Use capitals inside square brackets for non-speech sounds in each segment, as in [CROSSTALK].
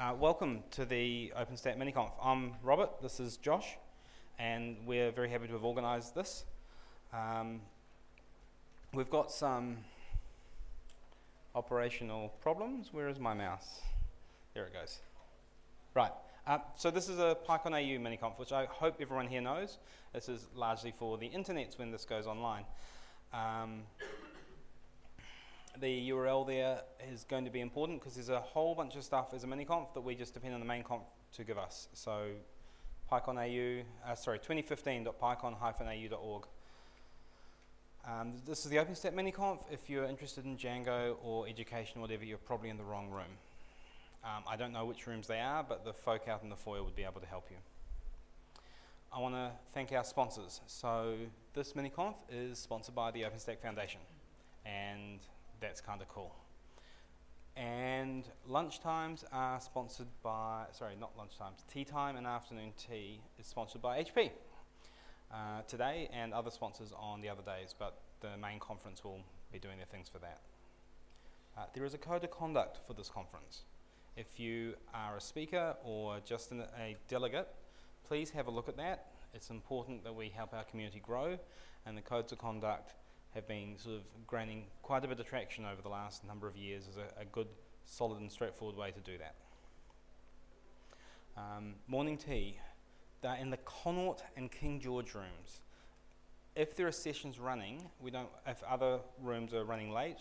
Uh, welcome to the OpenStack MiniConf. I'm Robert, this is Josh, and we're very happy to have organised this. Um, we've got some operational problems. Where is my mouse? There it goes. Right, uh, so this is a PyCon AU MiniConf, which I hope everyone here knows. This is largely for the internets when this goes online. Um, the URL there is going to be important because there's a whole bunch of stuff as a mini conf that we just depend on the main conf to give us. So PyCon AU, uh, sorry, 2015.pycon-au.org. Um, this is the OpenStack mini-conf. If you're interested in Django or education or whatever, you're probably in the wrong room. Um, I don't know which rooms they are, but the folk out in the foyer would be able to help you. I want to thank our sponsors. So this mini-conf is sponsored by the OpenStack Foundation. And that's kind of cool. And lunchtimes are sponsored by, sorry, not lunchtimes, tea time and afternoon tea is sponsored by HP uh, today and other sponsors on the other days, but the main conference will be doing their things for that. Uh, there is a code of conduct for this conference. If you are a speaker or just an, a delegate, please have a look at that. It's important that we help our community grow, and the codes of conduct have been sort of gaining quite a bit of traction over the last number of years as a, a good, solid and straightforward way to do that. Um, morning tea, they're in the Connaught and King George rooms. If there are sessions running, we don't, if other rooms are running late,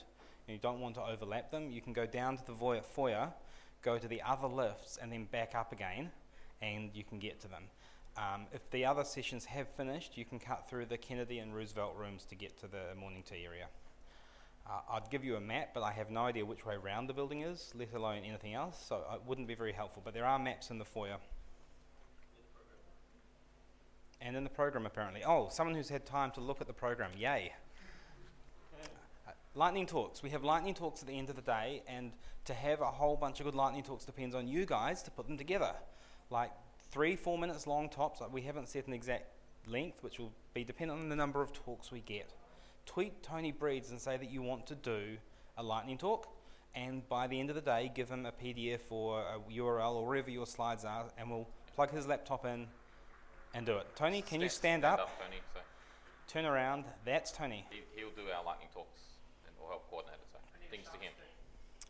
and you don't want to overlap them, you can go down to the foyer, go to the other lifts, and then back up again, and you can get to them. Um, if the other sessions have finished, you can cut through the Kennedy and Roosevelt rooms to get to the morning tea area. Uh, I'd give you a map, but I have no idea which way around the building is, let alone anything else, so it wouldn't be very helpful. But there are maps in the foyer. And in the program, apparently. Oh, someone who's had time to look at the program. Yay. Uh, lightning talks. We have lightning talks at the end of the day, and to have a whole bunch of good lightning talks depends on you guys to put them together. Like three, four minutes long tops. We haven't set an exact length, which will be dependent on the number of talks we get. Tweet Tony Breeds and say that you want to do a lightning talk, and by the end of the day, give him a PDF or a URL or wherever your slides are, and we'll plug his laptop in and do it. Tony, can stand, you stand, stand up? up Tony, so. Turn around. That's Tony. He, will do our lightning talks and will help coordinate it. So things to him.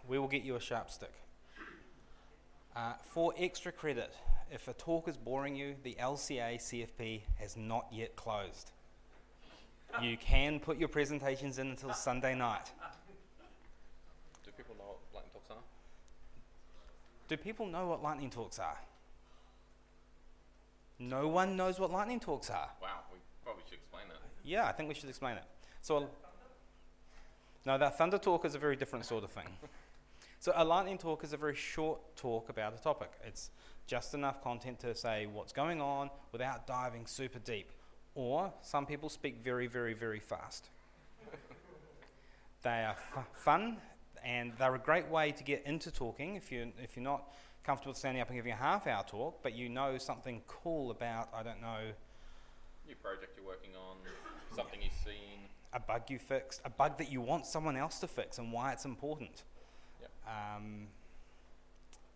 We will get you a sharp stick. Uh, for extra credit, if a talk is boring you, the LCA CFP has not yet closed. You can put your presentations in until Sunday night. Do people know what lightning talks are? Do people know what lightning talks are? No one knows what lightning talks are. Wow, we probably should explain that. Yeah, I think we should explain it. So, no, that Thunder Talk is a very different sort of thing. So a lightning talk is a very short talk about a topic. It's just enough content to say what's going on without diving super deep. Or some people speak very, very, very fast. they are fun and they're a great way to get into talking if, you're, if you're not comfortable standing up and giving a half hour talk, but you know something cool about, I don't know. New project you're working on, something you've seen. A bug you fixed, a bug that you want someone else to fix and why it's important um,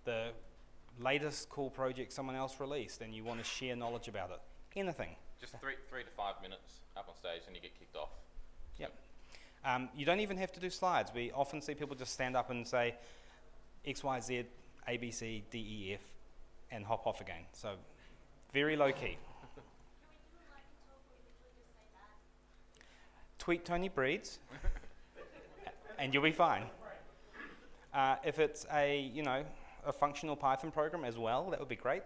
the latest cool project someone else released and you want to share knowledge about it. Anything. Just three, three to five minutes up on stage and you get kicked off. Yep. Um, you don't even have to do slides. We often see people just stand up and say X, Y, Z, A, B, C, D, E, F, and hop off again. So very low key. Tweet Tony Breeds, [LAUGHS] and you'll be fine. Uh, if it's a, you know, a functional Python program as well, that would be great.